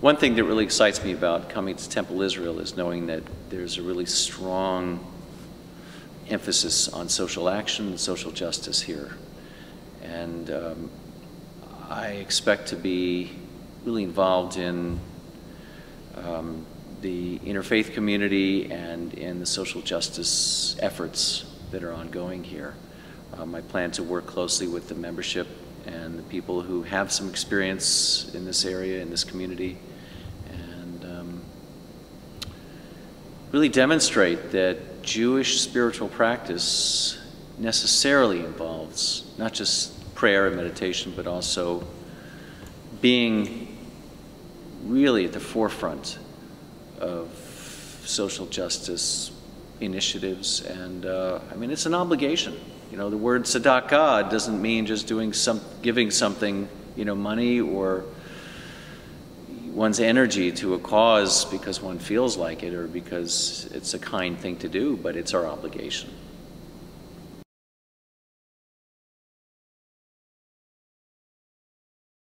one thing that really excites me about coming to Temple Israel is knowing that there's a really strong emphasis on social action and social justice here. And um, I expect to be really involved in um, the interfaith community and in the social justice efforts that are ongoing here. Um, I plan to work closely with the membership and the people who have some experience in this area, in this community, and um, really demonstrate that Jewish spiritual practice necessarily involves not just prayer and meditation, but also being really at the forefront of social justice initiatives. And uh, I mean, it's an obligation. You know, the word tzedakah doesn't mean just doing some, giving something, you know, money or one's energy to a cause because one feels like it or because it's a kind thing to do, but it's our obligation.